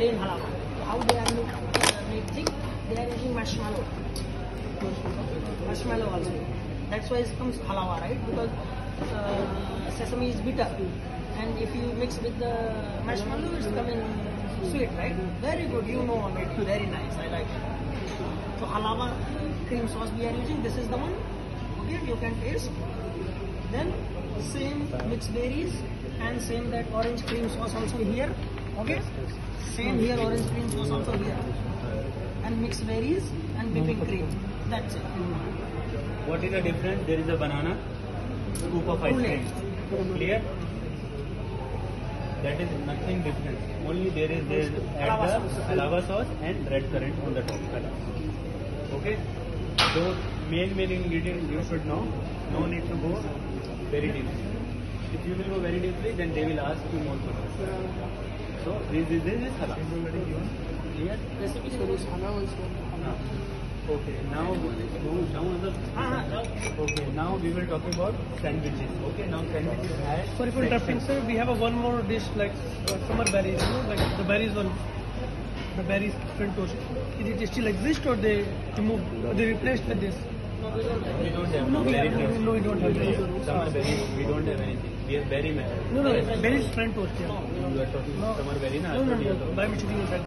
plain halava. How they are thick? They are using marshmallow. Marshmallow also. That's why it comes halava, right? Because uh, sesame is bitter, and if you mix with the marshmallow, it's coming sweet, right? Very good. You know on. Very nice. I like it. So halava cream sauce we are using. This is the one. Okay, you can taste. Then same mixed berries and same that orange cream sauce also here. Okay. Same here orange cream sauce also here. And mixed berries and whipping cream. That's it. What is the difference? There is a banana, scoop of ice cream. Clear? That is nothing different. Only there is there add the halava sauce and red currant on the top. Okay? So main main ingredient you should know. No need to go very deeply. If you will go very deeply, then they will ask you more questions. So this is this is halal. Clear? Recipe this halal also. Okay, now now now okay now we will talk about sandwiches. Okay, now sandwiches has Sorry for interrupting, sir. We have a one more dish like uh, summer berries, you know, like the berries one, the berries French toast. Is it still exist or they remove, they replaced with this? We don't have No, we, no, toast. no, we don't have. Summer berry, we don't have anything. We have berry method. No, no, berries French toast. Yeah. You are talking No. summer berry, na? No, no, That's what you are no. talking. By mistake you said.